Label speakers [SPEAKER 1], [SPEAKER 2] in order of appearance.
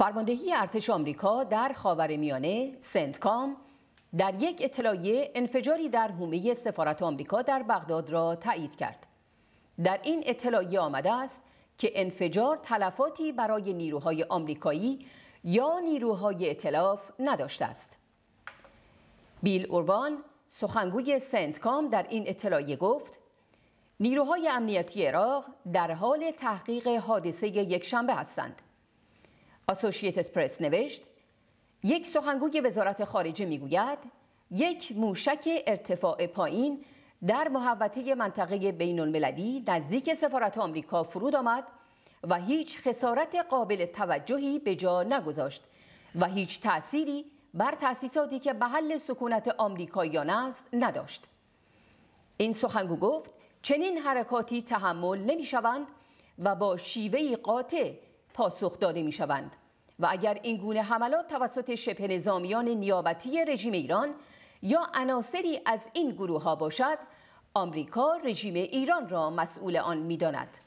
[SPEAKER 1] فرماندهی ارتش آمریکا در خاورمیانه سنتکام در یک اطلاعیه انفجاری در حومه سفارت آمریکا در بغداد را تایید کرد. در این اطلاعیه آمده است که انفجار تلفاتی برای نیروهای آمریکایی یا نیروهای اطلاف نداشته است. بیل اوربان سخنگوی سنتکام در این اطلاعیه گفت نیروهای امنیتی عراق در حال تحقیق حادثه یکشنبه هستند. آسوشیتد پرس نوشت یک سخنگوی وزارت خارجه می‌گوید یک موشک ارتفاع پایین در محوطه منطقه بین المللی نزدیک سفارت آمریکا فرود آمد و هیچ خسارت قابل توجهی به جا نگذاشت و هیچ تأثیری بر تأسیساتی که محل سکونت آمریکاییان است نداشت. این سخنگو گفت چنین حرکاتی تحمل نمی شوند و با شیوهی قاطع پاسخ داده می شوند و اگر این گونه حملات توسط شبه نظامیان نیابتی رژیم ایران یا عناصری از این گروه ها باشد آمریکا رژیم ایران را مسئول آن می داند.